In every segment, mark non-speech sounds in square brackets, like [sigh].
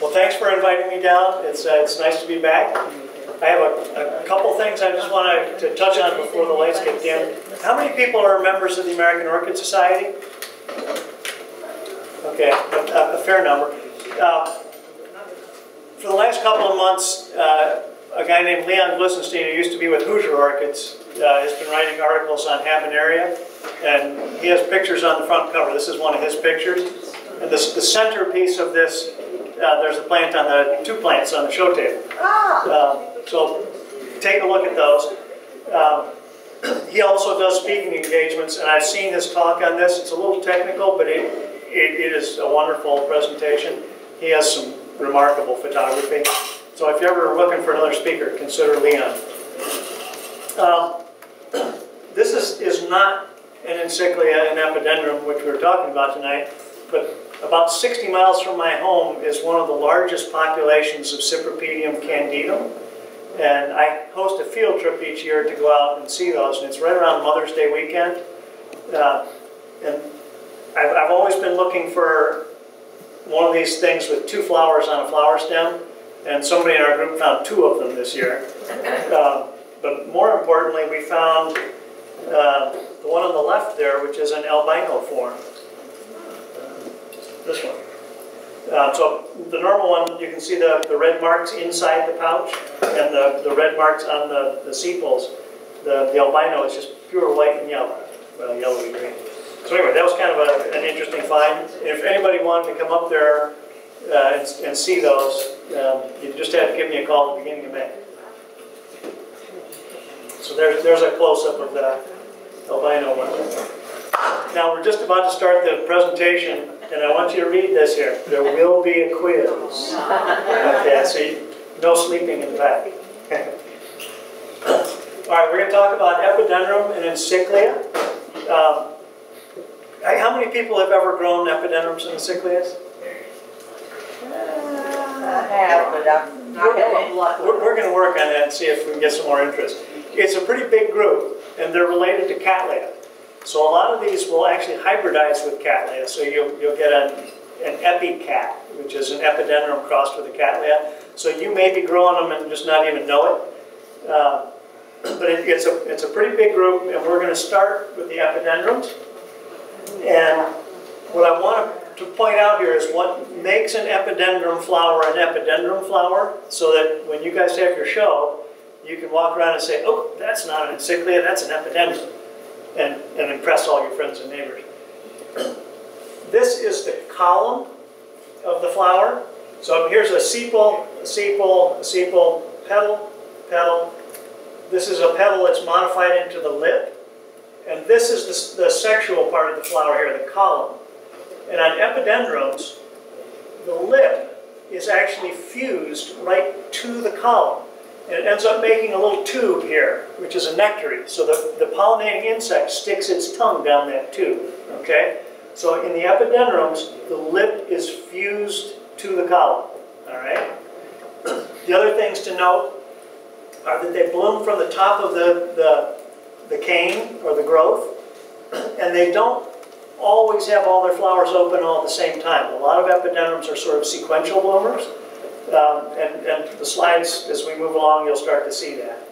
Well, thanks for inviting me down. It's, uh, it's nice to be back. I have a, a couple things I just want to touch on before the lights get dim. How many people are members of the American Orchid Society? Okay, a, a fair number. Uh, for the last couple of months, uh, a guy named Leon Glicenstein, who used to be with Hoosier Orchids, uh, has been writing articles on Habenaria, and he has pictures on the front cover. This is one of his pictures. And this, the centerpiece of this, uh, there's a plant on the, two plants on the show table. Uh, so take a look at those. Um, [clears throat] he also does speaking engagements, and I've seen his talk on this. It's a little technical, but it, it, it is a wonderful presentation. He has some remarkable photography. So if you're ever looking for another speaker, consider Leon. Um, [clears throat] this is, is not an encyclia an epidendrum, which we're talking about tonight, but about 60 miles from my home is one of the largest populations of Cypripedium candidum. And I host a field trip each year to go out and see those, and it's right around Mother's Day weekend. Uh, and I've, I've always been looking for one of these things with two flowers on a flower stem, and somebody in our group found two of them this year. Uh, [laughs] but more importantly, we found uh, the one on the left there, which is an albino form. This one. Uh, so the normal one, you can see the, the red marks inside the pouch and the, the red marks on the, the sepals. The, the albino is just pure white and yellow, well, yellowy green. So anyway, that was kind of a, an interesting find. If anybody wanted to come up there uh, and, and, see those, um, you just have to give me a call at the beginning of May. So there's, there's a close-up of the albino one. Now we're just about to start the presentation, and I want you to read this here. There will be a quiz. Okay, so you, no sleeping in the back. [laughs] All right, we're going to talk about epidendrum and encyclia. Um, how many people have ever grown epidendrums and encyclias? I have, but I'm not going to We're, we're going to work on that and see if we can get some more interest. It's a pretty big group, and they're related to Cattleya. So a lot of these will actually hybridize with Cattleya. So you'll, you'll get an, an epicat, which is an epidendrum crossed with a Cattleya. So you may be growing them and just not even know it. Uh, but it, it's, a, it's a pretty big group, and we're going to start with the epidendrums. And what I want to point out here is what makes an epidendrum flower an epidendrum flower, so that when you guys have your show, you can walk around and say, oh, that's not an encyclia, that's an epidendrum and, and impress all your friends and neighbors. this is the column of the flower. So here's a sepal, a sepal, a sepal, petal, petal. This is a petal that's modified into the lip. And this is the, the sexual part of the flower here, the column. And on epidendrums, the lip is actually fused right to the column. And it ends up making a little tube here, which is a nectary. So the, the pollinating insect sticks its tongue down that tube, okay? So in the epidendrums, the lip is fused to the column, all right? The other things to note are that they bloom from the top of the, the, the cane or the growth, and they don't always have all their flowers open all at the same time. A lot of epidendrums are sort of sequential bloomers, um, and, and the slides, as we move along, you'll start to see that.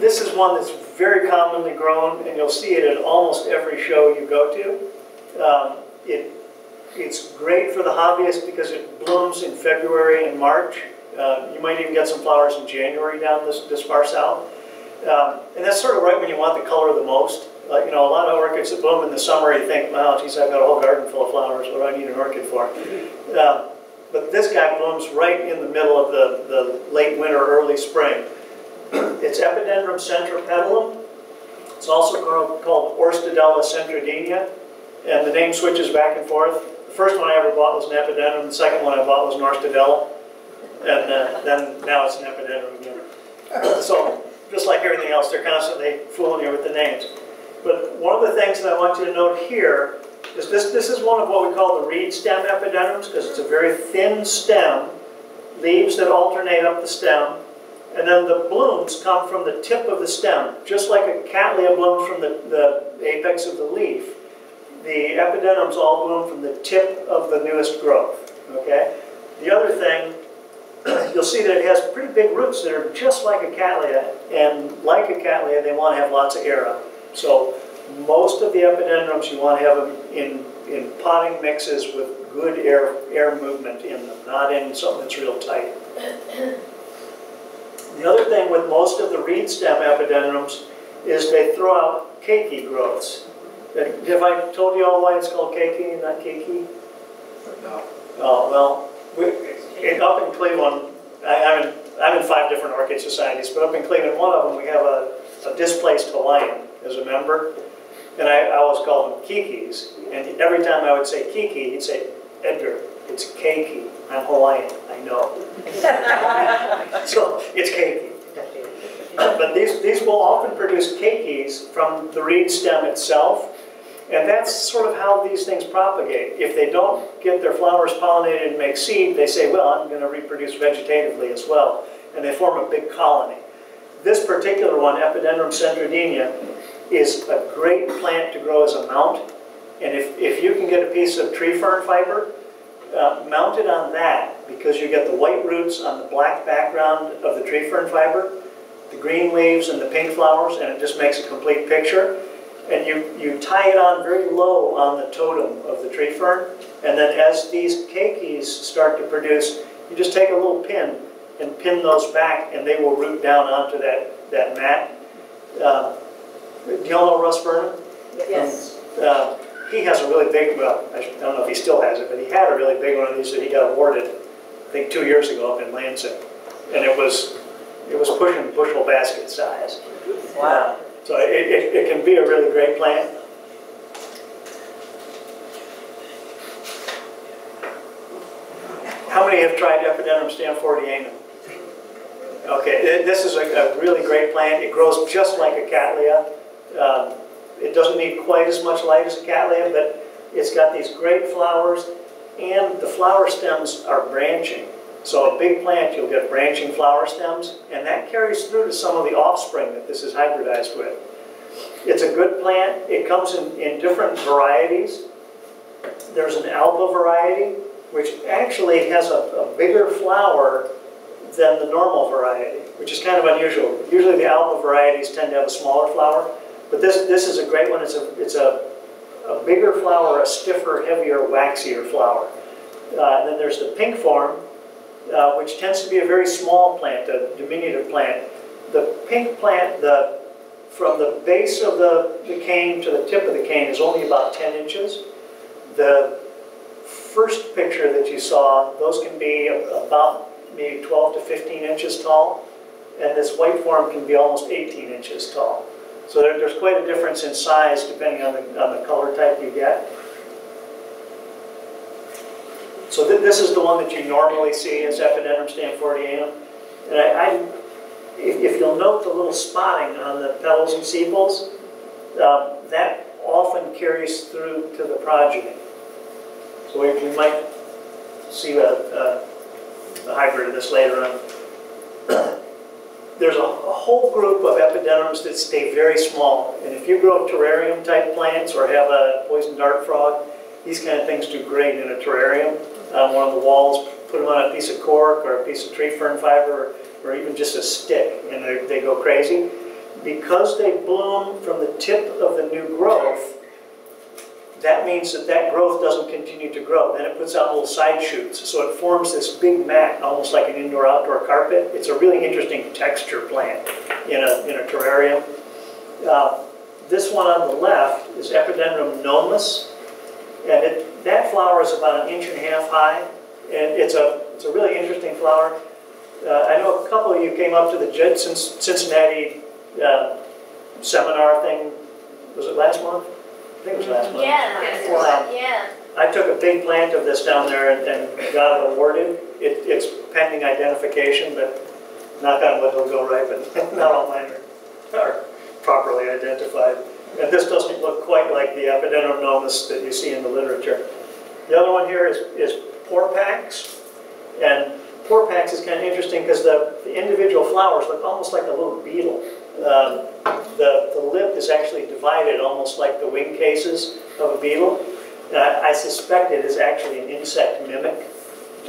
This is one that's very commonly grown, and you'll see it at almost every show you go to. Um, it, it's great for the hobbyist because it blooms in February and March. Uh, you might even get some flowers in January down this, this far south. Um, and that's sort of right when you want the color the most. You know, a lot of orchids that bloom in the summer, you think, wow, geez, I've got a whole garden full of flowers. What do I need an orchid for? Uh, but this guy blooms right in the middle of the, the late winter, early spring. [clears throat] it's Epidendrum centropetalum. It's also called, called centradenia, and the name switches back and forth. The first one I ever bought was an epidendrum. The second one I bought was an and uh, then now it's an epidendrum so just like everything else, they're constantly fooling you with the names. But one of the things that I want you to note here is this, this is one of what we call the reed stem epidendrums because it's a very thin stem, leaves that alternate up the stem, and then the blooms come from the tip of the stem, just like a cattleya blooms from the, the apex of the leaf. the epidendrums all bloom from the tip of the newest growth, okay? The other thing, [clears throat] you'll see that it has pretty big roots that are just like a cattleya, and like a cattleya, they want to have lots of air. So most of the epidendrums, you want to have them in, in potting mixes with good air, air movement in them, not in something that's real tight. The other thing with most of the reed stem epidendrums is they throw out cakey growths. Have I told you all why it's called cakey and not cakey? No. Oh, well, we, in- up in Cleveland, I, I'm in, I'm in five different orchid societies, but up in Cleveland, one of them, we have a, a displaced Hawaiian as a member. And I, I always call them kikis, and every time I would say kiki, he'd say, Edgar, it's keiki, I'm Hawaiian, I know. [laughs] So, it's keiki. But these, these will often produce keikis from the reed stem itself, and that's sort of how these things propagate. If they don't get their flowers pollinated and make seed, they say, well, I'm going to reproduce vegetatively as well, and they form a big colony. This particular one, Epidendrum centradenia, is a great plant to grow as a mount, and if, if you can get a piece of tree fern fiber, uh, mount it on that, because you get the white roots on the black background of the tree fern fiber, the green leaves and the pink flowers, and it just makes a complete picture. And you, you tie it on very low on the totem of the tree fern, and then as these keikis start to produce, you just take a little pin and pin those back, and they will root down onto that, that mat. Uh, Do y'all know Russ Vernon? Yes. Uh, He has a really big, well, I don't know if he still has it, but he had a really big one of these that he got awarded, I think, two years ago up in Lansing. And it was, it was pushing bushel basket size. Wow. So it, it, it can be a really great plant. How many have tried Epidendrum stamfordianum? Okay, th- this is a, a really great plant. It grows just like a cattleya. Um, It doesn't need quite as much light as a cattleya, but it's got these great flowers, and the flower stems are branching. So a big plant, you'll get branching flower stems, and that carries through to some of the offspring that this is hybridized with. It's a good plant. It comes in, in different varieties. There's an alba variety, which actually has a, a bigger flower than the normal variety, which is kind of unusual. Usually the alba varieties tend to have a smaller flower, but this, this is a great one. It's a, it's a, a bigger flower, a stiffer, heavier, waxier flower. Uh, then there's the pink form, uh, which tends to be a very small plant, a diminutive plant. The pink plant, the, from the base of the, the cane to the tip of the cane is only about 10 inches. The first picture that you saw, those can be about maybe 12 to 15 inches tall, and this white form can be almost 18 inches tall. So there, there's quite a difference in size depending on the, on the color type you get. So thi- this is the one that you normally see as Epidendrum stamfordianum. And I, I, if, if you'll note the little spotting on the petals and sepals, um, that often carries through to the progeny. So we, we might see a, a, a hybrid of this later on. There's a, a whole group of epidendrums that stay very small. And if you grow terrarium type plants or have a poison dart frog, these kind of things do great in a terrarium. On one of the walls, put them on a piece of cork or a piece of tree fern fiber or even just a stick and they go crazy. Because they bloom from the tip of the new growth, that means that that growth doesn't continue to grow. Then it puts out little side shoots. So it forms this big mat, almost like an indoor-outdoor carpet. It's a really interesting texture plant in a, in a terrarium. Uh, this one on the left is Epidendrum nomus. And it, that flower is about an inch and a half high. And it's a, it's a really interesting flower. Uh, I know a couple of you came up to the Cincinnati uh, seminar thing. Was it last month? I think it was last month. Yeah, Wow. yeah. I took a big plant of this down there and, and got it awarded. It, it's pending identification, but knock on wood, it'll go right, [laughs] but not all mine are, are properly identified. And this doesn't look quite like the Epidendrum nomus that you see in the literature. The other one here is, is Porpax. And Porpax is kind of interesting because the, the individual flowers look almost like a little beetle. Um, the, the lip is actually divided almost like the wing cases. of a beetle. And I I suspect it is actually an insect mimic.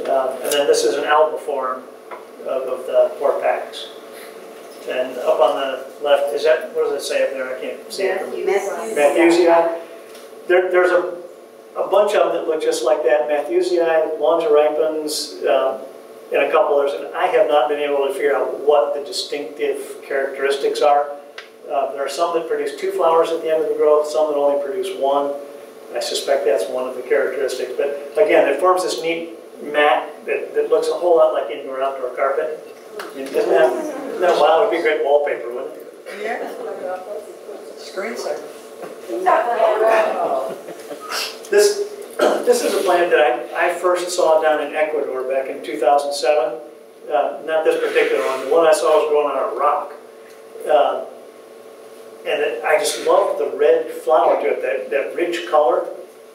Um, And then this is an albiform of of the Porpax. And up on the left, is that, what does it say up there? I can't see it. Matthewsii. There, there's a, a bunch of them that look just like that. Matthewsii, Longirepens, um, and a couple others. And I have not been able to figure out what the distinctive characteristics are. Uh, there are some that produce two flowers at the end of the growth, some that only produce one. I suspect that's one of the characteristics. But again, it forms this neat mat that, that looks a whole lot like indoor outdoor carpet. Isn't that, isn't that wild? It would be great wallpaper, wouldn't it? Yeah. Screensaver. This, [clears throat] this is a plant that I, I first saw down in Ecuador back in 2007. Uh, not this particular one, the one I saw was growing on a rock. Uh, and it, I just loved the red flower to it, that, that rich color.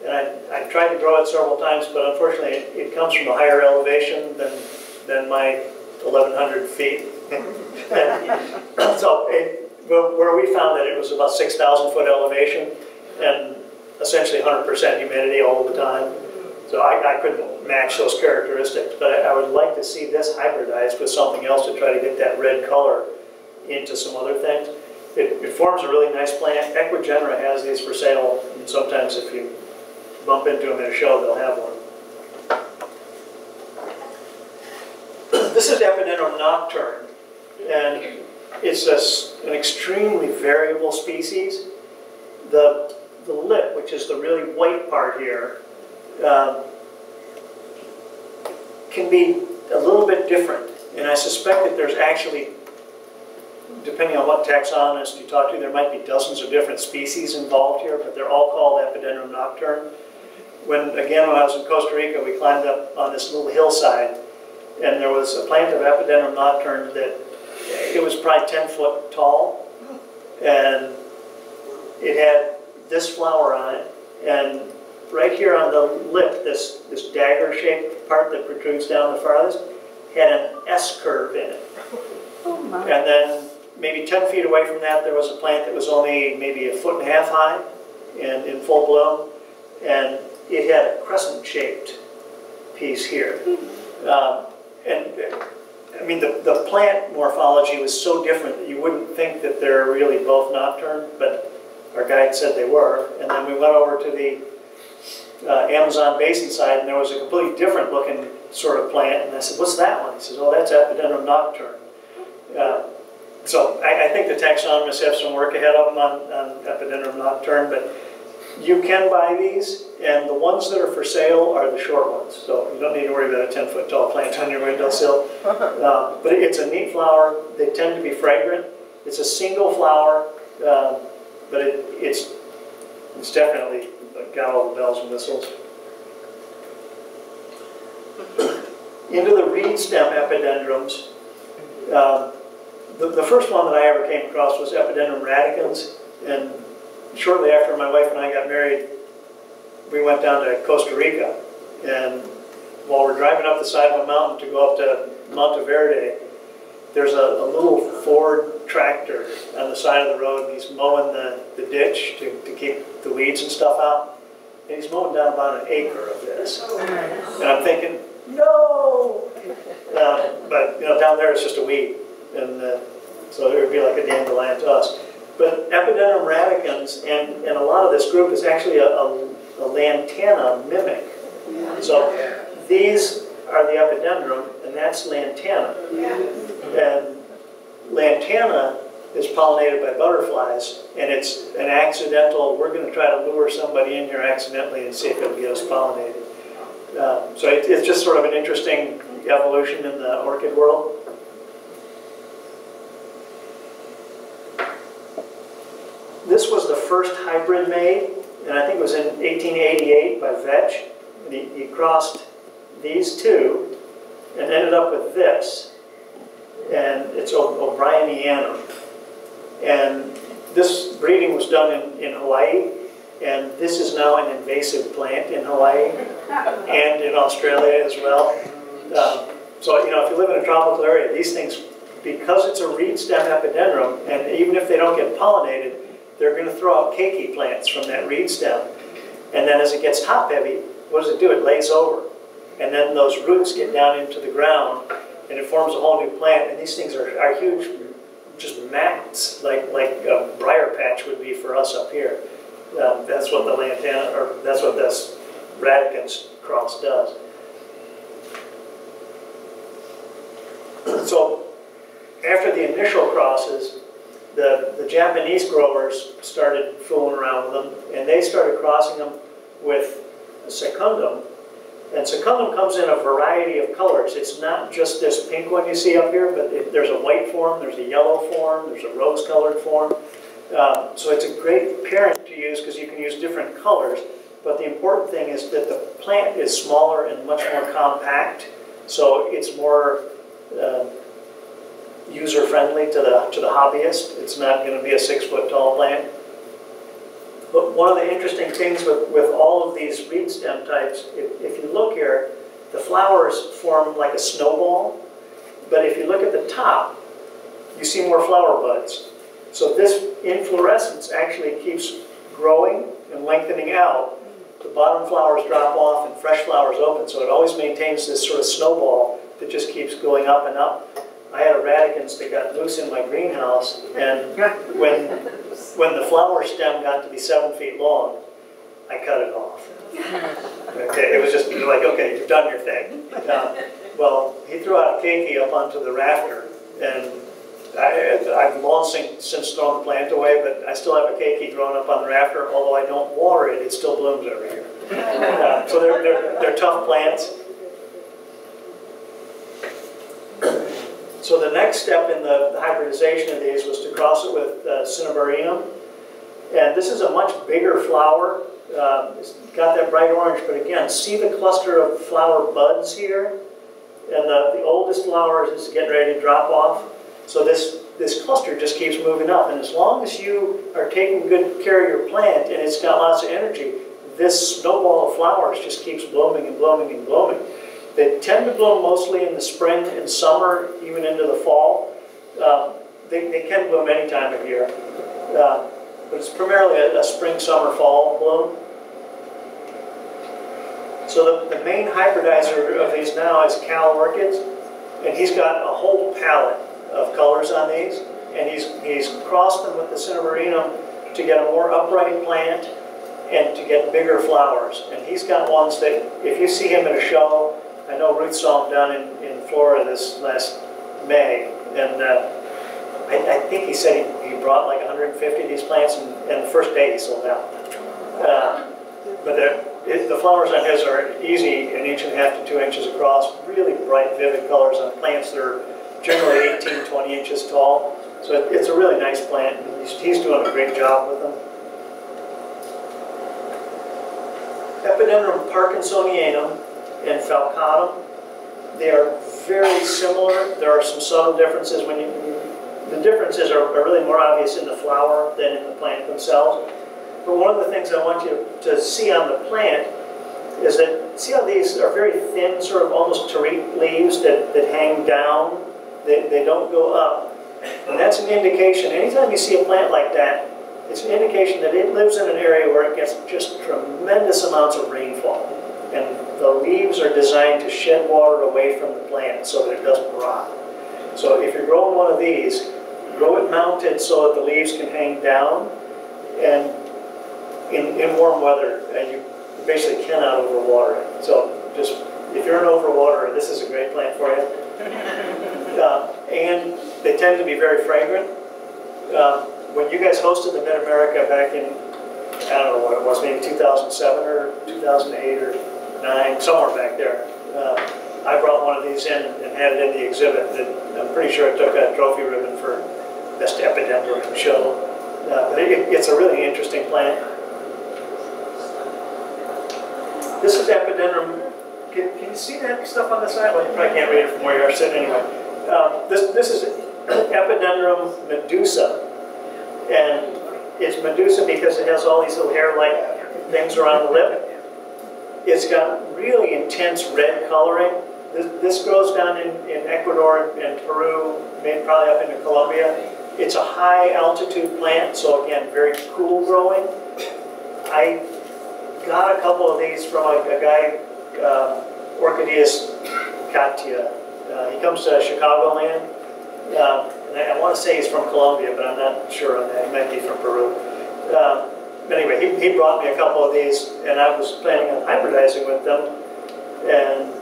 And I, I tried to grow it several times, but unfortunately it, it comes from a higher elevation than, than my 1,100 feet. [laughs] And so it, where we found that it was about 6,000 foot elevation and essentially 100% humidity all the time. So I, I couldn't match those characteristics, but I, I would like to see this hybridized with something else to try to get that red color into some other things. It, it forms a really nice plant. Ecuagenera has these for sale, and sometimes if you bump into them at a show, they'll have one. [clears throat] This is Epidendrum nocturne, and it's a an extremely variable species. The, the lip, which is the really white part here, um, can be a little bit different. And I suspect that there's actually, depending on what taxonomist you talk to, there might be dozens of different species involved here, but they're all called Epidendrum nocturne. When, again, when I was in Costa Rica, we climbed up on this little hillside, and there was a plant of Epidendrum nocturne that, it was probably 10 foot tall, and it had this flower on it, and right here on the lip, this, this dagger-shaped part that protrudes down the farthest, had an S curve in it. Oh, my. And then maybe 10 feet away from that, there was a plant that was only maybe a foot and a half high and in full bloom. And it had a crescent-shaped piece here. Um, And, I mean, the, the plant morphology was so different that you wouldn't think that they're really both nocturne, but our guide said they were. And then we went over to the uh, Amazon basin side, and there was a completely different looking sort of plant. And I said, what's that one? He says, oh, that's Epidendrum nocturne. Uh, So I, I think the taxonomists have some work ahead of them on, on Epidendrum nocturne, but you can buy these, and the ones that are for sale are the short ones. So you don't need to worry about a 10-foot tall plant on your windowsill. [laughs] Uh, But it's a neat flower. They tend to be fragrant. It's a single flower, uh, but it, it's, it's definitely got all the bells and whistles. Into the reed stem epidendrums. um, The, the first one that I ever came across was Epidendrum radicans, and shortly after my wife and I got married, we went down to Costa Rica, and while we're driving up the side of a mountain to go up to Monteverde, there's a, a little Ford tractor on the side of the road, and he's mowing the, the ditch to, to keep the weeds and stuff out. And he's mowing down about an acre of this. And I'm thinking, no! Uh, but, you know, down there it's just a weed, and uh, so it would be like a dandelion to us. But Epidendrum radicans, and, and a lot of this group is actually a, a, a lantana mimic. So these are the epidendrum, and that's lantana. And lantana is pollinated by butterflies, and it's an accidental, we're gonna try to lure somebody in here accidentally and see if it'll get us pollinated. Um, So it- it's just sort of an interesting evolution in the orchid world. This was the first hybrid made, and I think it was in 1888 by Veitch. And he, he crossed these two and ended up with this. And it's O'Brienianum. And this breeding was done in, in Hawaii, and this is now an invasive plant in Hawaii and in Australia as well. Um, So, you know, if you live in a tropical area, these things, because it's a reed stem epidendrum, and even if they don't get pollinated, they're gonna throw out keiki plants from that reed stem. And then as it gets top heavy, what does it do? It lays over. And then those roots get down into the ground and it forms a whole new plant. And these things are, are huge, just mats, like, like a briar patch would be for us up here. Um, that's what the lantana, or that's what this radicans cross does. So after the initial crosses, the, the Japanese growers started fooling around with them, and they started crossing them with secundum. And secundum comes in a variety of colors. It's not just this pink one you see up here, but it, there's a white form, there's a yellow form, there's a rose-colored form. Um, so it's a great parent to use because you can use different colors. But the important thing is that the plant is smaller and much more compact, so it's more uh, user-friendly to the, to the hobbyist. It's not going to be a six-foot-tall plant. But one of the interesting things with, with all of these reed stem types, if, if you look here, the flowers form like a snowball. But if you look at the top, you see more flower buds. So this inflorescence actually keeps growing and lengthening out. The bottom flowers drop off and fresh flowers open, so it always maintains this sort of snowball that just keeps going up and up. I had a radicans that got loose in my greenhouse, and when, when the flower stem got to be seven feet long, I cut it off. Okay, it was just like, okay, you've done your thing. Uh, well, he threw out a keiki up onto the rafter, and I, I've long since, since thrown the plant away, but I still have a keiki growing up on the rafter. Although I don't water it, it still blooms every year. [laughs] Uh, so they're, they're, they're tough plants. So the next step in the, the hybridization of these was to cross it with uh. And this is a much bigger flower. Um, it's got that bright orange, but again, see the cluster of flower buds here? And the, the oldest flower is getting ready to drop off. So this, this cluster just keeps moving up. And as long as you are taking good care of your plant and it's got lots of energy, this snowball of flowers just keeps blooming and blooming and blooming. They tend to bloom mostly in the spring and summer, even into the fall. Um, they, they can bloom any time of year. Uh, but it's primarily a, a, spring, summer, fall bloom. So the, the main hybridizer of these now is Cal Orchids, and he's got a whole palette of colors on these, and he's, he's crossed them with the cinnabarinum to get a more upright plant and to get bigger flowers. And he's got ones that, if you see him at a show, I know Ruth saw him down in, in Florida this last May, and uh, I, I, think he said he, he, brought like 150 of these plants, and, and the first day he sold out. Uh, but it, the flowers on his are easy, an inch and a half to two inches across, really bright, vivid colors on plants that are generally 18, 20 inches tall. So it, it's a really nice plant. and He's, he's doing a great job with them. Epidendrum parkinsonianum and falcatum, they are very similar. There are some subtle differences. When you, the differences are, are really more obvious in the flower than in the plant themselves. But one of the things I want you to see on the plant is that, see how these are very thin, sort of almost terete leaves that, that hang down they, they don't go up. And that's an indication, anytime you see a plant like that, it's an indication that it lives in an area where it gets just tremendous amounts of rainfall. And the leaves are designed to shed water away from the plant so that it doesn't rot. So if you're growing one of these, grow it mounted so that the leaves can hang down. And in, in warm weather, and you basically cannot overwater it. So just, if you're an overwaterer, this is a great plant for you. [laughs] Uh, and they tend to be very fragrant. Uh, when you guys hosted the Mid-America back in, I don't know what it was, maybe 2007 or 2008 or 9, somewhere back there, uh, I brought one of these in and had it in the exhibit. And I'm pretty sure it took a trophy ribbon for best epidendrum show. Uh, but it, it's a really interesting plant. This is epidendrum. Can, can you see that stuff on the side? Well, you probably can't read it from where you are sitting anyway. Um, this, this is [clears throat] Epidendrum medusa. And it's medusa because it has all these little hair-like things around the lip. It's got really intense red coloring. This, this grows down in, in Ecuador and Peru, maybe probably up into Colombia. It's a high altitude plant, so again, very cool growing. I got a couple of these from a, a guy, uh, Orchideas Katia. Uh, he comes to Chicagoland. Um, and I, I want to say he's from Colombia, but I'm not sure on that. He might be from Peru. Um, but anyway, he, he brought me a couple of these, and I was planning on hybridizing with them. And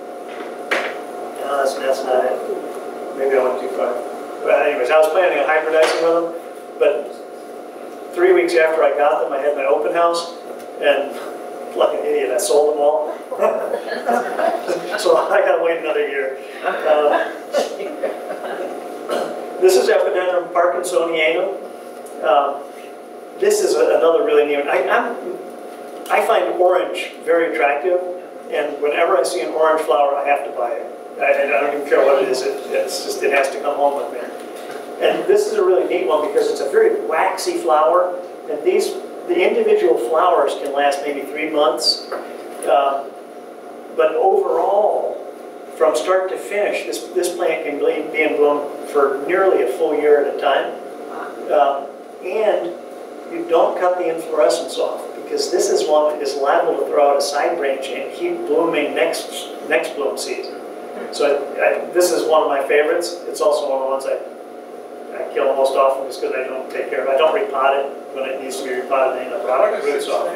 no, that's, that's not it. Maybe I went too far. But anyways, I was planning on hybridizing with them, but three weeks after I got them, I had my open house, and [laughs] like an idiot, I sold them all. [laughs] so I gotta wait another year. Um, [laughs] this is Epidendrum parkinsonianum. Um, this is another really neat one. I, I'm, I find orange very attractive, and whenever I see an orange flower, I have to buy it. I, I don't even care what it is, it, it's just, it has to come home with me. And this is a really neat one because it's a very waxy flower, and these, the individual flowers can last maybe three months. Uh, But overall, from start to finish, this, this plant can be in bloom for nearly a full year at a time. Um, And you don't cut the inflorescence off, because this is one that is liable to throw out a side branch and keep blooming next, next bloom season. So I, this is one of my favorites. It's also one of the ones I, I kill most often just because I don't take care of it. I don't repot it when it needs to be repotted, I end up rotting the roots off.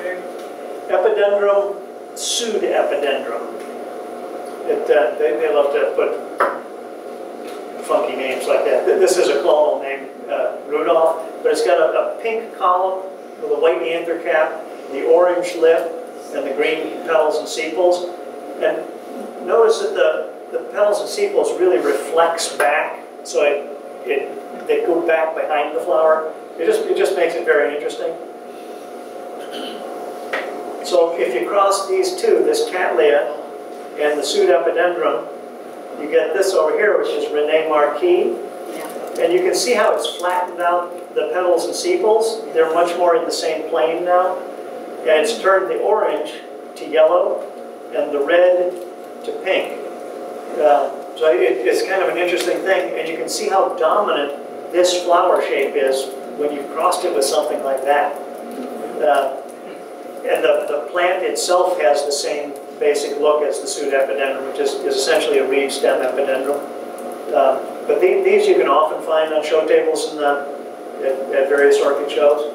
Epidendrum, pseudepidendrum. It, uh, they, they love to put funky names like that. This is a clone named uh, Rudolph, but it's got a, a pink column with a white anther cap, the orange lip, and the green petals and sepals. And notice that the, the petals and sepals really reflects back, so it, it, they go back behind the flower. It just, it just makes it very interesting. So if you cross these two, this Cattleya and the pseudepidendrum, you get this over here, which is Rene Marques. And you can see how it's flattened out the petals and sepals. They're much more in the same plane now. And it's turned the orange to yellow and the red to pink. Uh, so it, it's kind of an interesting thing. And you can see how dominant this flower shape is when you've crossed it with something like that. Uh, and the, the plant itself has the same basic look as the pseudepidendrum, which is, is essentially a reed stem epidendrum. Uh, but the, these you can often find on show tables in the, at, at various orchid shows.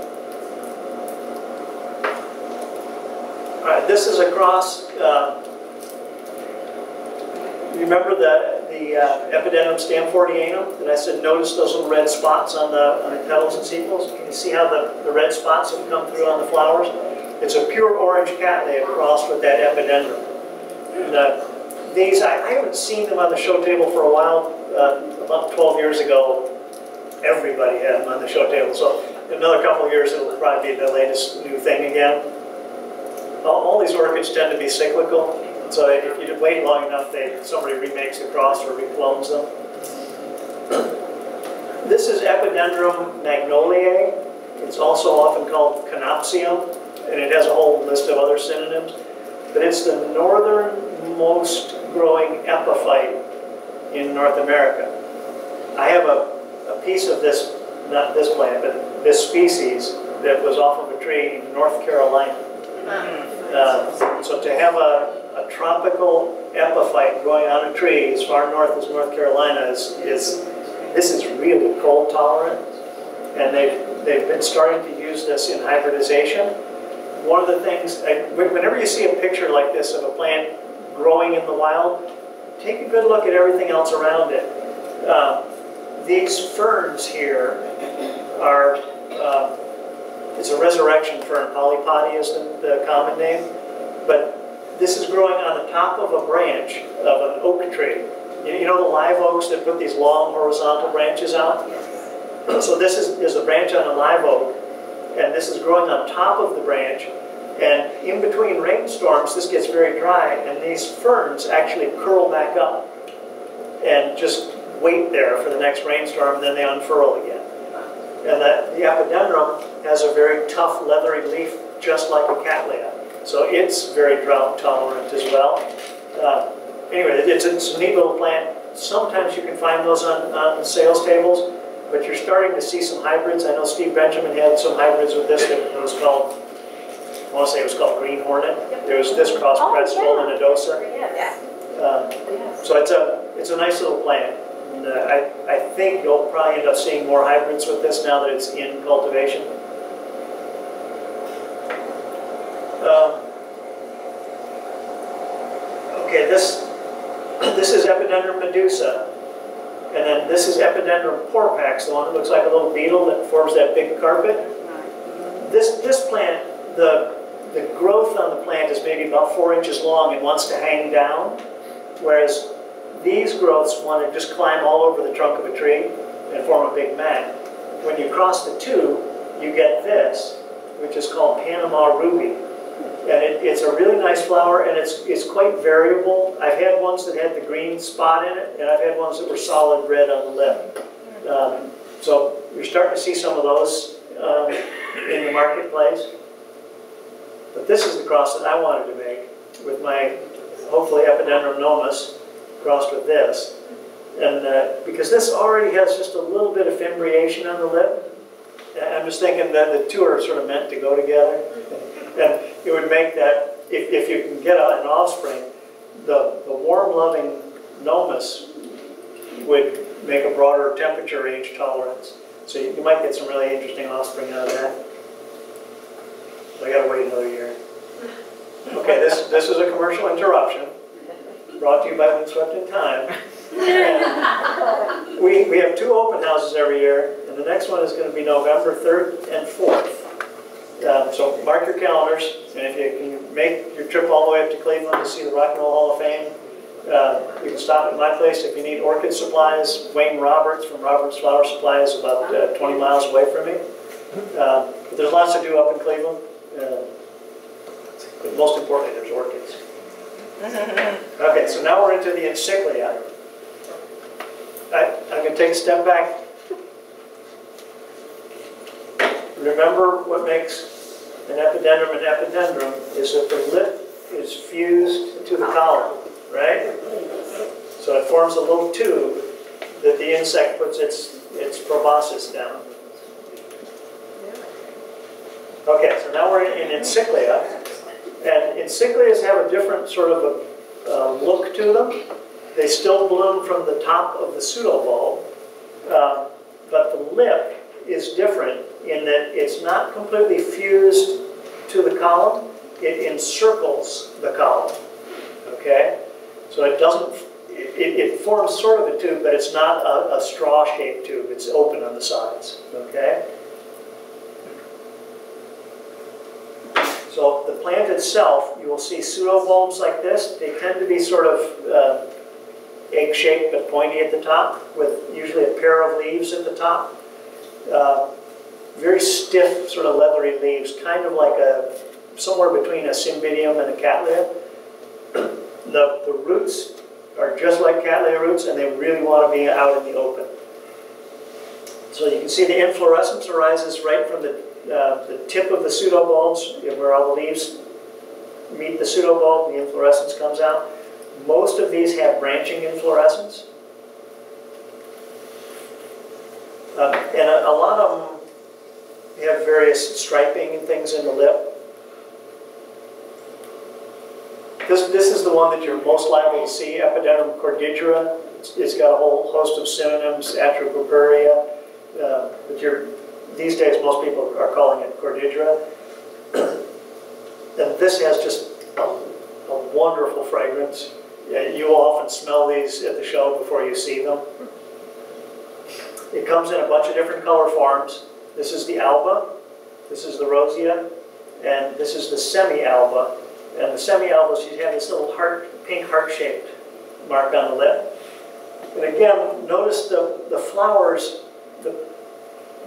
All right, this is a cross. Uh, remember the, the uh, Epidendrum stamfordianum that I said notice those little red spots on the, on the petals and sepals? Can you see how the, the red spots have come through on the flowers? It's a pure orange cattleya crossed with that epidendrum. And, uh, these, I, I haven't seen them on the show table for a while. Uh, about 12 years ago, everybody had them on the show table. So another couple years, it'll probably be the latest new thing again. All, all these orchids tend to be cyclical. So if you wait long enough, they, somebody remakes the cross or reclones them. This is Epidendrum magnoliae. It's also often called conopseum, and it has a whole list of other synonyms. But it's the northernmost growing epiphyte in North America. I have a, a piece of this, not this plant, but this species that was off of a tree in North Carolina. Uh, so to have a, a tropical epiphyte growing on a tree as far north as North Carolina is, is this is really cold tolerant. And they've, they've been starting to use this in hybridization. One of the things, I- whenever you see a picture like this of a plant growing in the wild, take a good look at everything else around it. Uh, These ferns here are, uh, it's a resurrection fern, polypody is the, the common name, but this is growing on the top of a branch of an oak tree. You you know the live oaks that put these long horizontal branches out? So this is, is a branch on a live oak, and this is growing on top of the branch. And in between rainstorms, this gets very dry, and these ferns actually curl back up and just wait there for the next rainstorm, and then they unfurl again. And that, the epidendrum has a very tough leathery leaf, just like a cattleya. So it's very drought tolerant as well. Uh, Anyway, it's, it's a neat little plant. Sometimes you can find those on, on sales tables, but you're starting to see some hybrids. I know Steve Benjamin had some hybrids with this that was called I want to say it was called Green Hornet. There was this cross Oh, Pretzel yeah. and Adosa. Yeah. Um, So it's a, it's a nice little plant. And uh, I, I think you'll probably end up seeing more hybrids with this now that it's in cultivation. Um, Okay, this, [clears throat] this is Epidendrum medusa. And then this is Epidendrum porpax, the one that looks like a little beetle that forms that big carpet. This, this plant, the, the growth on the plant is maybe about four inches long and wants to hang down, whereas these growths want to just climb all over the trunk of a tree and form a big mat. When you cross the two, you get this, which is called Panama ruby. And it, it's a really nice flower and it's, it's quite variable. I've had ones that had the green spot in it and I've had ones that were solid red on the lip. Um, So you're starting to see some of those um, in the marketplace. But this is the cross that I wanted to make with my, hopefully Epidendrum nomus crossed with this. And uh, because this already has just a little bit of fimbriation on the lip, I'm just thinking that the two are sort of meant to go together. And it would make that, if, if you can get an offspring, the, the warm-loving nomus would make a broader temperature range tolerance. So you you might get some really interesting offspring out of that. I gotta wait another year. Okay, this, this is a commercial interruption, brought to you by Windswept in Time. We, we have two open houses every year, and the next one is gonna be November 3rd and 4th. Um, So mark your calendars, and if you can make your trip all the way up to Cleveland to see the Rock and Roll Hall of Fame, uh, you can stop at my place if you need orchid supplies. Wayne Roberts from Roberts Flower Supply is about uh, 20 miles away from me. Uh, But there's lots to do up in Cleveland. Uh, But most importantly, there's orchids. [laughs] Okay, so now we're into the encyclia. I, I'm gonna take a step back. Remember what makes an epidendrum an epidendrum is that the lip is fused to the column, right? So it forms a little tube that the insect puts its, its proboscis down. Okay, so now we're in encyclia, and encyclias have a different sort of a uh, look to them. They still bloom from the top of the pseudobulb, uh, but the lip is different in that it's not completely fused to the column, it encircles the column, okay? So it doesn't, it, it forms sort of a tube, but it's not a, a straw-shaped tube, it's open on the sides, okay? So the plant itself, you will see pseudobulbs like this. They tend to be sort of uh, egg-shaped but pointy at the top, with usually a pair of leaves at the top. Uh, Very stiff, sort of leathery leaves, kind of like a, somewhere between a cymbidium and a cattleya. [clears throat] The, the roots are just like cattleya roots, and they really want to be out in the open. So you can see the inflorescence arises right from the uh, the tip of the pseudobulbs, where all the leaves meet the pseudobulb, the inflorescence comes out. Most of these have branching inflorescence. Uh, and a, a lot of them have various striping and things in the lip. This, this is the one that you're most likely to see, Epidendrum cordigera. It's, it's got a whole host of synonyms, Atrogloburia, uh, but you're these days, most people are calling it cordigera. and this has just a, a wonderful fragrance. You will often smell these at the show before you see them. It comes in a bunch of different color forms. This is the alba, this is the rosea, and this is the semi-alba. And the semi-albas, you have this little heart, pink heart-shaped mark on the lip. And again, notice the, the flowers, the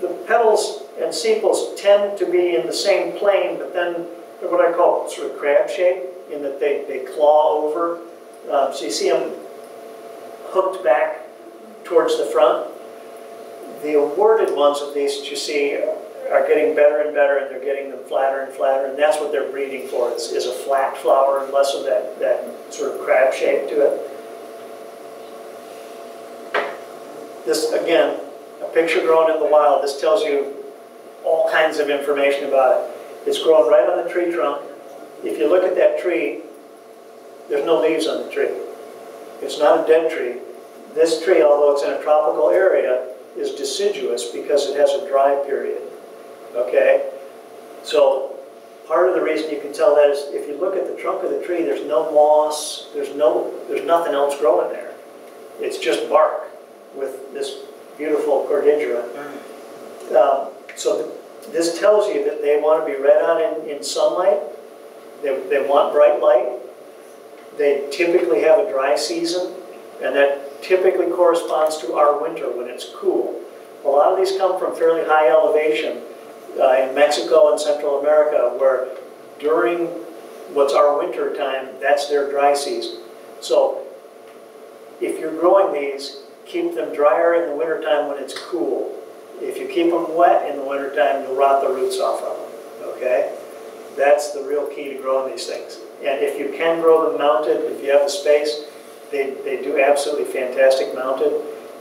the petals and sepals tend to be in the same plane, but then they're what I call sort of crab shape, in that they, they claw over. Um, so you see them hooked back towards the front. The awarded ones of these that you see are getting better and better, and they're getting them flatter and flatter, and that's what they're breeding for, is, is a flat flower and less of that, that sort of crab shape to it. This, again, a picture grown in the wild, this tells you all kinds of information about it. It's growing right on the tree trunk. If you look at that tree, there's no leaves on the tree. It's not a dead tree. This tree, although it's in a tropical area, is deciduous because it has a dry period. Okay? So part of the reason you can tell that is if you look at the trunk of the tree, there's no moss, there's no, there's nothing else growing there. It's just bark with this beautiful cordigera. Um, so th- this tells you that they want to be read on in, in sunlight. They, they want bright light. They typically have a dry season, and that typically corresponds to our winter when it's cool. A lot of these come from fairly high elevation uh, in Mexico and Central America, where during what's our winter time, that's their dry season. So if you're growing these, keep them drier in the wintertime when it's cool. If you keep them wet in the wintertime, you'll rot the roots off of them, okay? That's the real key to growing these things. And if you can grow them mounted, if you have the space, they, they do absolutely fantastic mounted.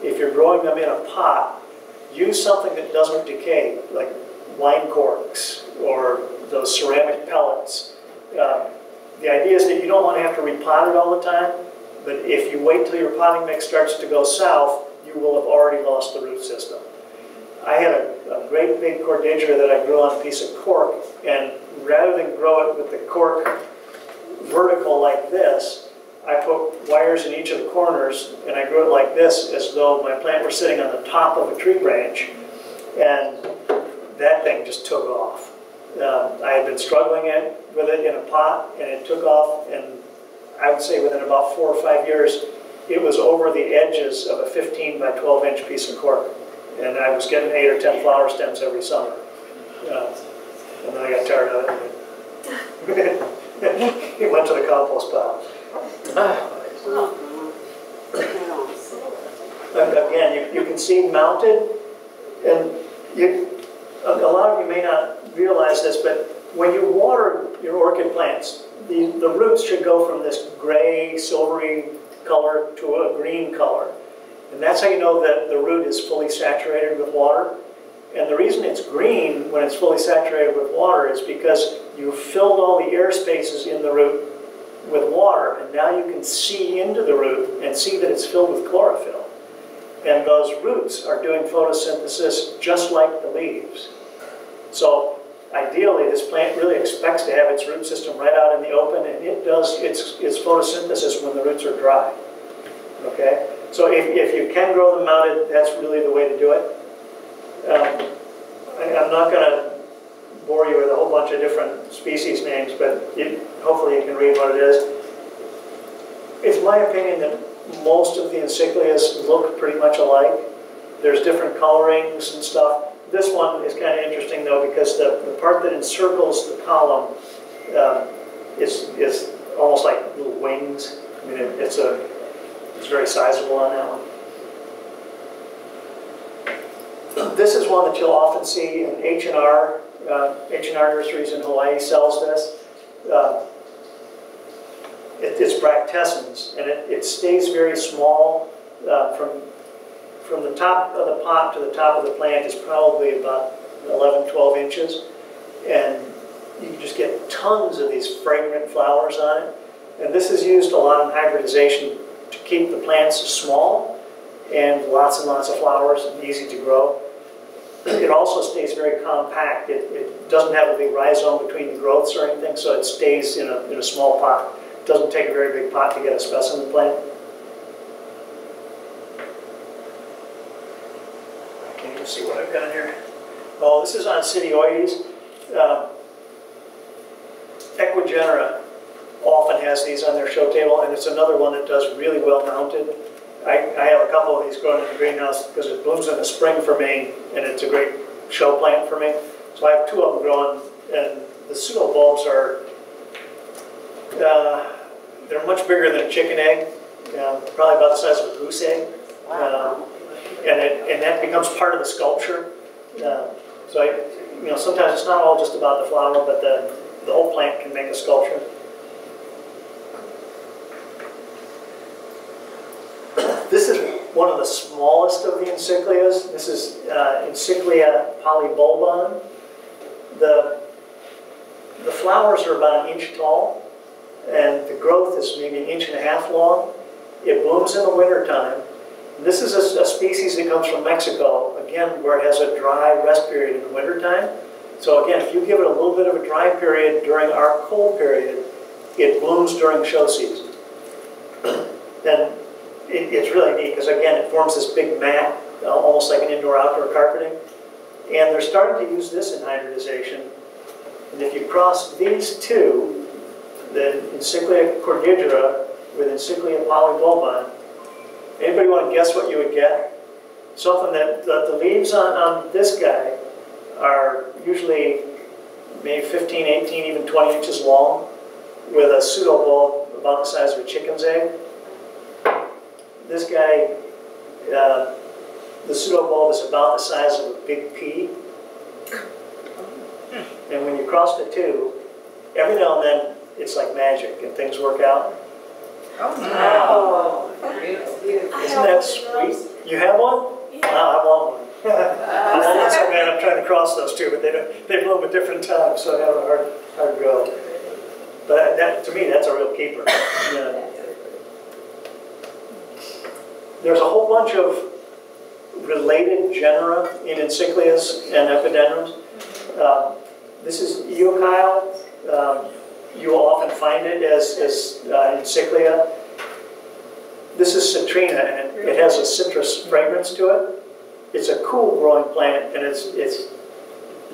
If you're growing them in a pot, use something that doesn't decay, like wine corks or those ceramic pellets. Um, the idea is that you don't want to have to repot it all the time, but if you wait till your potting mix starts to go south, you will have already lost the root system. I had a, a great big cordigera that I grew on a piece of cork, and rather than grow it with the cork vertical like this, I put wires in each of the corners, and I grew it like this, as though my plant were sitting on the top of a tree branch, and that thing just took off. Uh, I had been struggling it, with it in a pot, and it took off, and I would say within about four or five years, it was over the edges of a 15 by 12 inch piece of cork. And I was getting eight or 10 flower stems every summer. Uh, and then I got tired of it. [laughs] it went to the compost pile. Again, you, you can see mounted, and you, a lot of you may not realize this, but when you water your orchid plants, the, the roots should go from this gray, silvery color to a green color. And that's how you know that the root is fully saturated with water. And the reason it's green when it's fully saturated with water is because you filled all the air spaces in the root with water, and now you can see into the root and see that it's filled with chlorophyll. And those roots are doing photosynthesis just like the leaves. So ideally, this plant really expects to have its root system right out in the open, and it does its, its photosynthesis when the roots are dry. Okay? So if, if you can grow them mounted, that's really the way to do it. Um, I, I'm not going to bore you with a whole bunch of different species names, but you, hopefully you can read what it is. It's my opinion that most of the encyclias look pretty much alike. There's different colorings and stuff. This one is kind of interesting though because the, the part that encircles the column um, is, is almost like little wings. I mean, it, it's a it's very sizable on that one. This is one that you'll often see in H&R. Uh, H&R Nurseries in Hawaii sells this. Uh, it, it's bractescens, and it, it stays very small. Uh, from, from the top of the pot to the top of the plant is probably about 11, 12 inches. And you can just get tons of these fragrant flowers on it. And this is used a lot in hybridization to keep the plants small and lots and lots of flowers and easy to grow. It also stays very compact. It, it doesn't have a big rhizome between the growths or anything, so it stays in a, in a small pot. It doesn't take a very big pot to get a specimen plant. Can you see what I've got here? Oh, this is on Oncidioides. Uh, Ecuagenera often has these on their show table, and it's another one that does really well mounted. I, I have a couple of these growing in the greenhouse because it blooms in the spring for me, and it's a great show plant for me. So I have two of them growing, and the pseudo bulbs are, uh, they're much bigger than a chicken egg, uh, probably about the size of a goose egg. Uh, and, it, and that becomes part of the sculpture. Uh, so I, you know, sometimes it's not all just about the flower, but the, the whole plant can make a sculpture. This is one of the smallest of the encyclias. This is uh, Encyclia polybulbon. The, the flowers are about an inch tall, and the growth is maybe an inch and a half long. It blooms in the wintertime. This is a, a species that comes from Mexico, again, where it has a dry rest period in the wintertime. So again, if you give it a little bit of a dry period during our cold period, it blooms during show season. [clears throat] then it, it's really neat because again, it forms this big mat, uh, almost like an indoor-outdoor carpeting. And they're starting to use this in hybridization. And if you cross these two, the Encyclia cordigera with Encyclia polybulbon, anybody want to guess what you would get? Something that the, the leaves on, on this guy are usually maybe 15, 18, even 20 inches long with a pseudobulb about the size of a chicken's egg. This guy, uh, the pseudobulb is about the size of a big pea. And when you cross the two, every now and then, it's like magic and things work out. Oh, Oh, beautiful. Isn't that sweet? You have one? Wow, I want one. I'm almost so mad I'm trying to cross those two, but they don't, they bloom at different times, so I have a hard, hard go. But that, to me, that's a real keeper. Yeah. There's a whole bunch of related genera in encyclias and epidendrums. Um, This is Euchile. Um, You will often find it as, as uh, encyclia. This is citrina, and it- has a citrus fragrance to it. It's a cool growing plant, and it's, it's,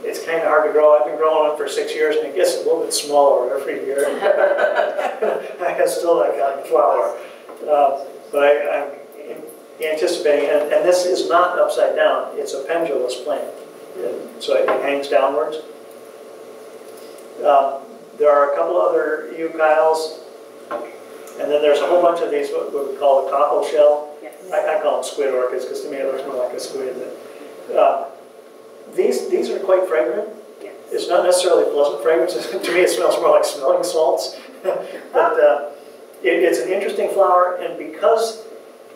it's kind of hard to grow. I've been growing it for six years, and it gets a little bit smaller every year. [laughs] I still like that flower. Uh, But I, I'm anticipating, and, and this is not upside down, it's a pendulous plant. And So it hangs downwards. Um, There are a couple other Euchiles, and then there's a whole bunch of these, what what we call a cockle shell. I, I call them squid orchids, because to me it looks more like a squid. but, uh, These, these are quite fragrant. It's not necessarily a pleasant fragrance, [laughs] to me it smells more like smelling salts. [laughs] But uh, it, it's an interesting flower, and because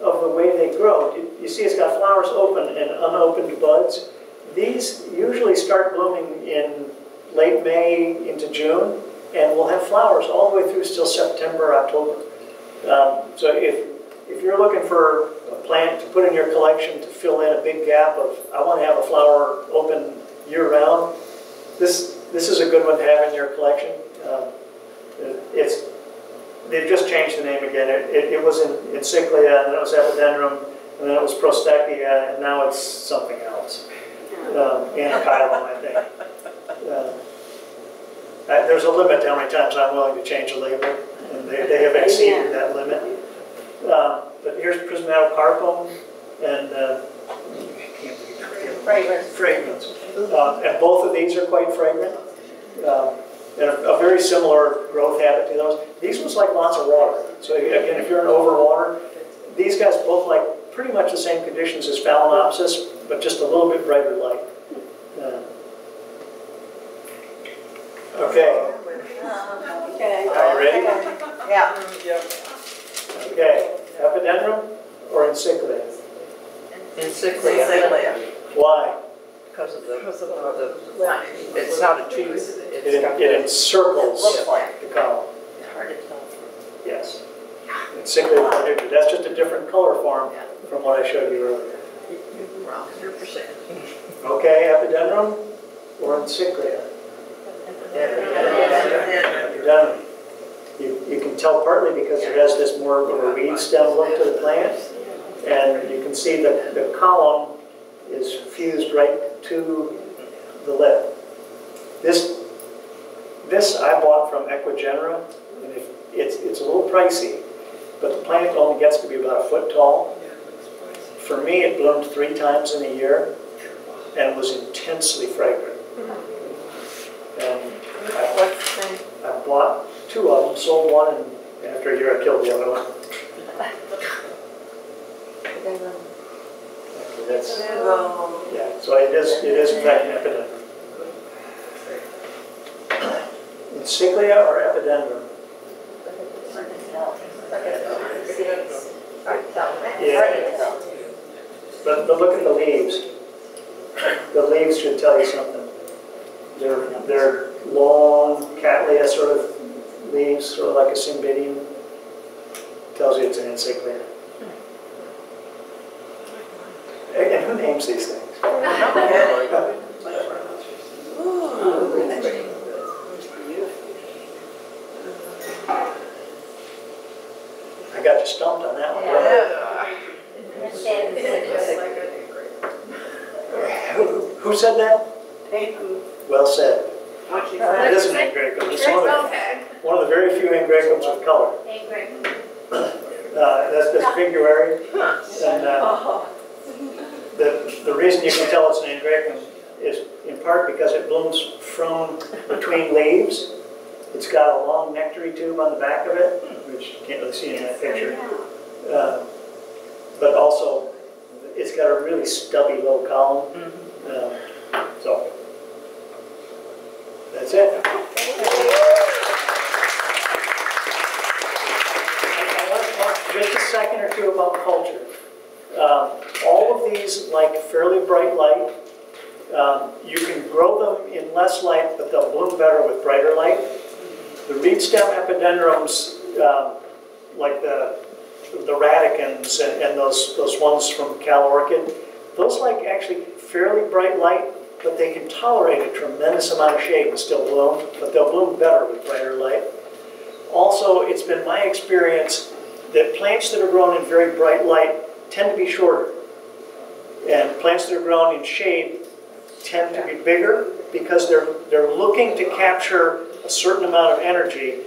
of the way they grow, you, you see it's got flowers open and unopened buds. These usually start blooming in late May into June, and we'll have flowers all the way through still September, October. Um, So if, if you're looking for a plant to put in your collection to fill in a big gap of, I want to have a flower open year-round, this, this is a good one to have in your collection. Um, It's, they've just changed the name again. It, it- it was in Encyclia, and then it was Epidendrum, and then it was Prosthechea, and now it's something else. Um, Anacheilium, I think. Uh, [laughs] uh, There's a limit to how many times I'm willing to change a label, and they, they have exceeded that limit. Uh, But here's prismatic Prismatocarpum and, uh, I can't read it. Fragrance. fragrance. Uh, And both of these are quite fragrant. Um, And a a very similar growth habit to those. These ones like lots of water. So again, if you're in overwater, these guys both like pretty much the same conditions as Phalaenopsis, but just a little bit brighter light. Okay, Okay. are you ready? Yeah. Yep. Okay, Epidendrum or Encyclia? Encyclia. Why? Because of the, because of the, it's not a tree, it's It it encircles Looks like. the column. Hard to tell. Yes. Encyclia cordigera, that's just a different color form from what I showed you earlier. You're wrong, hundred percent. Okay, epidendrum or encyclia? Epidendrum. You, you can tell partly because it has this more of a reed stem look to the plant. And you can see that the column is fused right to the lip. This, this I bought from Ecuagenera, and if, it's, it's a little pricey, but the plant only gets to be about a foot tall. For me, it bloomed three times in a year and was intensely fragrant. What's the? I bought two of them, sold one, and after a year I killed the other one. [laughs] That's, yeah, so it is, it is in fact an epidendrum. Encyclia or epidendrum? Yeah. But, but look at the leaves. The leaves should tell you something. They're, they're long, cattleya sort of leaves, sort of like a cymbidium. Tells you it's an encyclia. And and who names these things? [laughs] [laughs] I got you stumped on that one. Who, who said that? Well said. It is an angraecum. It's one of, the- of the few angraecums with color. Uh, that's, that's viguieri. And, uh, the, the reason you can tell it's an angraecum is in part because it blooms from between leaves. It's got a long nectary tube on the back of it, which you can't really see in that picture. Uh, But also, it's got a really stubby little column. Uh, So, that's it. I want to talk just a about culture. Um, All of these like fairly bright light. Um, You can grow them in less light, but they'll bloom better with brighter light. The reed stem epidendrums, um, like the, the radicans and and those, those ones from Cal Orchid, those like actually fairly bright light, but they can tolerate a tremendous amount of shade and still bloom, but they'll bloom better with brighter light. Also, it's been my experience that plants that are grown in very bright light tend to be shorter. And plants that are grown in shade tend to be bigger because they're, they're looking to capture a certain amount of energy.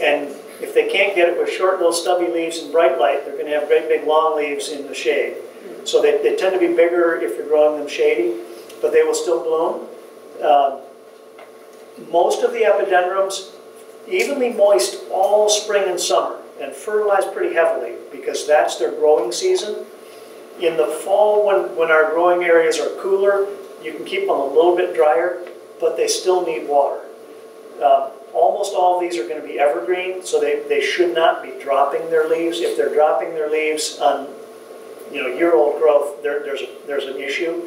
And if they can't get it with short little stubby leaves and bright light, they're gonna have great big long leaves in the shade. So they, they tend to be bigger if you're growing them shady, but they will still bloom. Um, Most of the epidendrums evenly moist all spring and summer and fertilize pretty heavily because that's their growing season. In the fall, when, when our growing areas are cooler, you can keep them a little bit drier, but they still need water. Uh, Almost all of these are going to be evergreen, so they, they should not be dropping their leaves. If they're dropping their leaves on, you know, year-old growth, there, there's, a, there's an issue.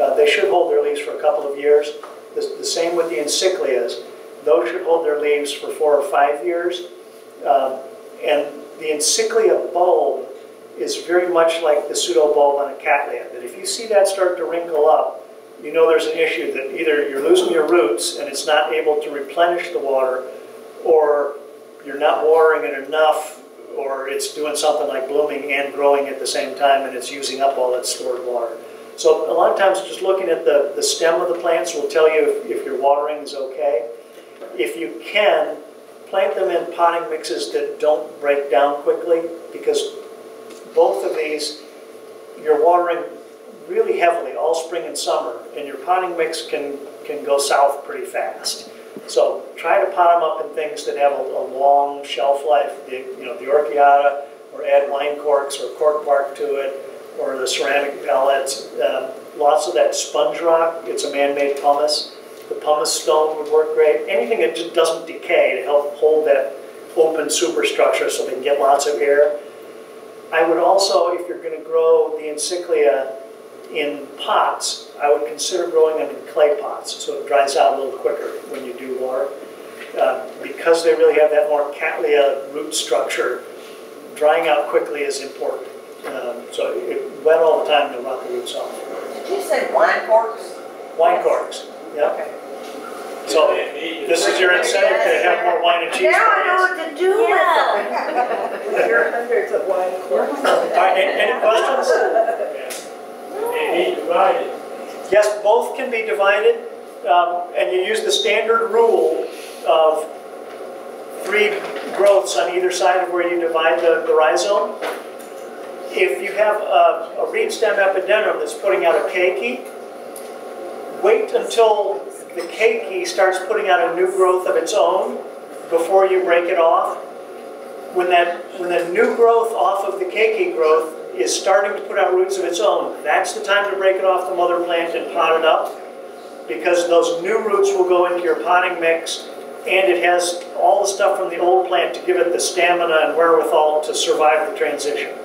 Uh, They should hold their leaves for a couple of years. The, the same with the encyclias. Those should hold their leaves for four or five years. Um, And the encyclia bulb is very much like the pseudobulb on a cattleya, that if you see that start to wrinkle up, you know there's an issue that either you're losing your roots and it's not able to replenish the water, or you're not watering it enough, or it's doing something like blooming and growing at the same time and it's using up all its stored water. So a lot of times just looking at the, the stem of the plants will tell you if, if your watering is okay. If you can, plant them in potting mixes that don't break down quickly because both of these, you're watering really heavily all spring and summer, and your potting mix can, can go south pretty fast. So try to pot them up in things that have a, a long shelf life, the, you know, the orchiata, or add wine corks or cork bark to it, or the ceramic pellets. Um, lots of that sponge rock, it's a man-made pumice. The pumice stone would work great. Anything that just doesn't decay to help hold that open superstructure so they can get lots of air. I would also, if you're going to grow the encyclia in pots, I would consider growing them in clay pots so it dries out a little quicker when you do water. Uh, because they really have that more cattleya root structure, drying out quickly is important. Um, so if wet all the time, you'll rot the roots off. Did you say wine corks? Wine corks, yeah. So this is your incentive to have more wine and cheese Now I know parties. what to do with them. [laughs] There are hundreds of wine corks. [laughs] All right, any any questions? They need divided. Yes, both can be divided, um, and you use the standard rule of three growths on either side of where you divide the, the rhizome. If you have a, a reed stem epidendrum that's putting out a keiki, wait until the keiki starts putting out a new growth of its own before you break it off. When that, when the new growth off of the keiki growth is starting to put out roots of its own, that's the time to break it off the mother plant and pot it up. Because those new roots will go into your potting mix and it has all the stuff from the old plant to give it the stamina and wherewithal to survive the transition.